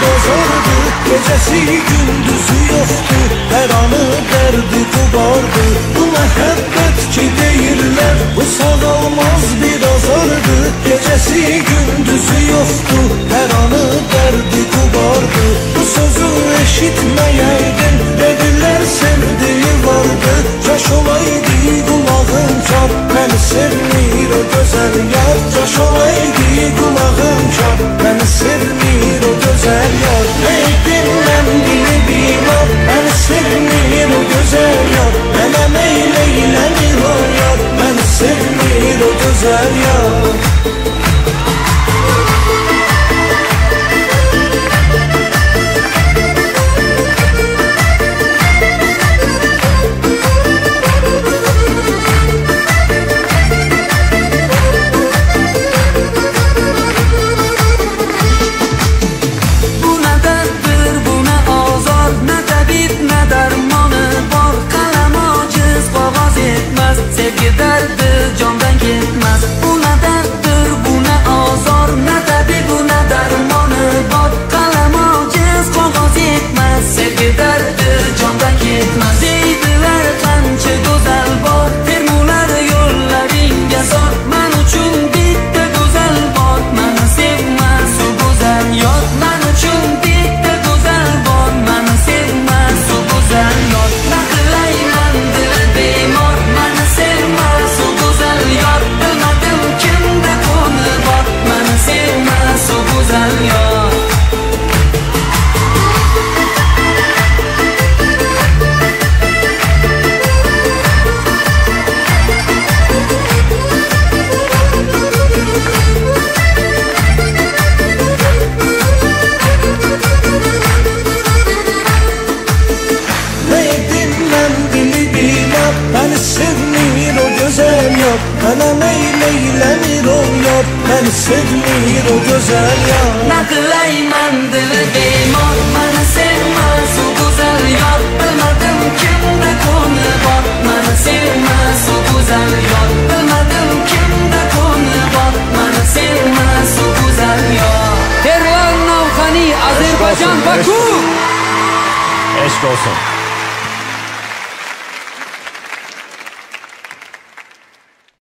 bozardı. Gecesi gündüzü yoktu. Her anı derdi kubardı. güzel yok أنا ميلي لميرو يار من سجميرو جزال يار نقلي من دل بيمار من سيرمز و جزال يار بالمدم كم نكون بار من سيرمز و جزال يار بالمدم كم نكون بار من سيرمز و جزال يار تروان نوخاني أذربيجان باكو عشق olsun.